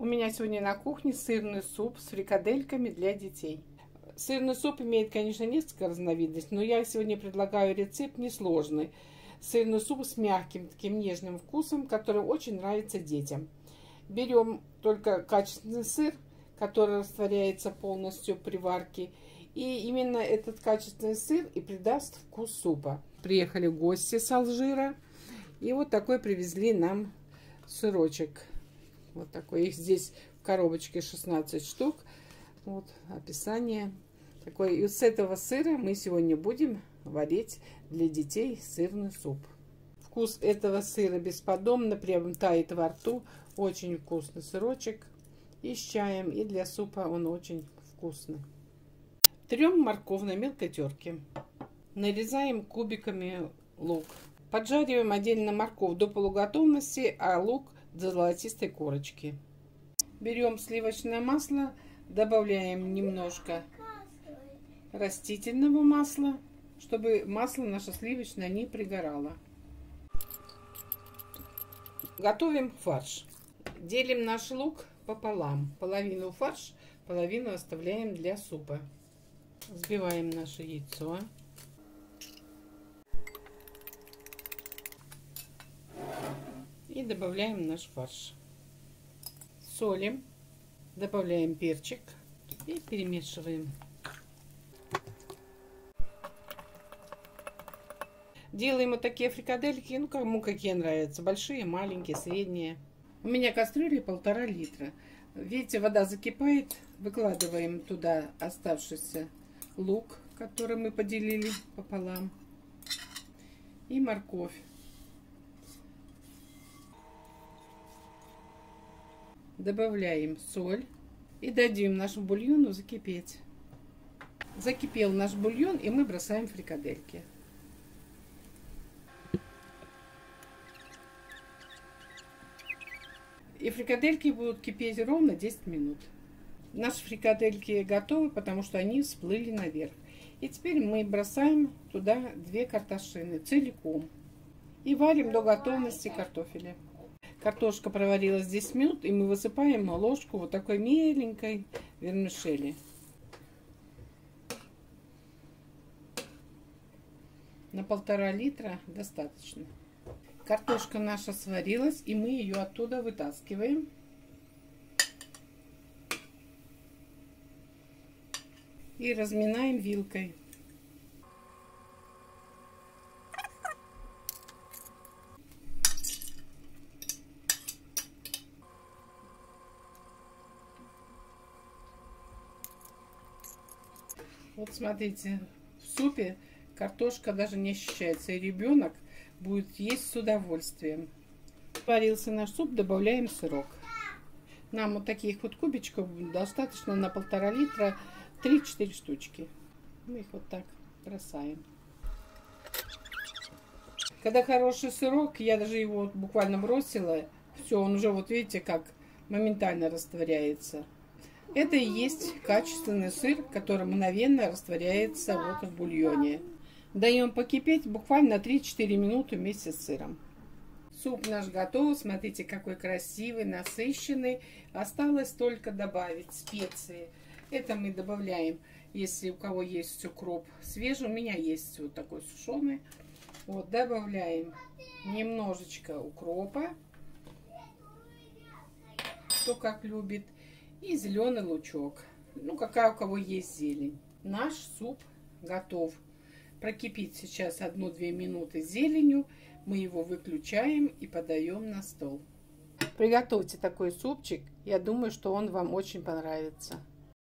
У меня сегодня на кухне сырный суп с фрикадельками для детей. Сырный суп имеет, конечно, несколько разновидностей, но я сегодня предлагаю рецепт несложный. Сырный суп с мягким, таким нежным вкусом, который очень нравится детям. Берем только качественный сыр, который растворяется полностью при варке. И именно этот качественный сыр и придаст вкус супа. Приехали гости с Алжира. И вот такой привезли нам сырочек. Вот такой. Их здесь в коробочке 16 штук. Вот описание. Такой. И с этого сыра мы сегодня будем варить для детей сырный суп. Вкус этого сыра бесподобно, прям тает во рту. Очень вкусный сырочек. И с чаем, и для супа он очень вкусный. Трем морковь на мелкой терке. Нарезаем кубиками лук. Поджариваем отдельно морковь до полуготовности, а лук до золотистой корочки. Берем сливочное масло, добавляем немножко растительного масла, чтобы масло наше сливочное не пригорало. Готовим фарш. Делим наш лук пополам. Половину фарш, половину оставляем для супа. Взбиваем наше яйцо. И добавляем наш фарш. Солим. Добавляем перчик. И перемешиваем. Делаем вот такие фрикадельки, ну кому какие нравятся. Большие, маленькие, средние. У меня кастрюля полтора литра. Видите, вода закипает. Выкладываем туда оставшийся лук, который мы поделили пополам. И морковь. Добавляем соль и дадим нашему бульону закипеть. Закипел наш бульон, и мы бросаем фрикадельки. И фрикадельки будут кипеть ровно 10 минут. Наши фрикадельки готовы, потому что они всплыли наверх. И теперь мы бросаем туда две картошины целиком. И варим до готовности картофеля. Картошка проварилась 10 минут, и мы высыпаем ложку вот такой меленькой вермишели. На полтора литра достаточно. Картошка наша сварилась, и мы ее оттуда вытаскиваем. И разминаем вилкой. Вот смотрите, в супе картошка даже не ощущается. И ребенок будет есть с удовольствием. Сварился наш суп, добавляем сырок. Нам вот таких вот кубичков достаточно на полтора литра 3-4 штучки. Мы их вот так бросаем. Когда хороший сырок, я даже его буквально бросила, все, он уже вот видите, как моментально растворяется. Это и есть качественный сыр, который мгновенно растворяется вот в бульоне. Даем покипеть буквально 3-4 минуты вместе с сыром. Суп наш готов. Смотрите, какой красивый, насыщенный. Осталось только добавить специи. Это мы добавляем, если у кого есть укроп свежий. У меня есть вот такой сушеный. Вот, добавляем немножечко укропа. Кто как любит и зеленый лучок. Ну, какая у кого есть зелень. Наш суп готов. Прокипит сейчас 1-2 минуты зеленью. Мы его выключаем и подаем на стол. Приготовьте такой супчик. Я думаю, что он вам очень понравится.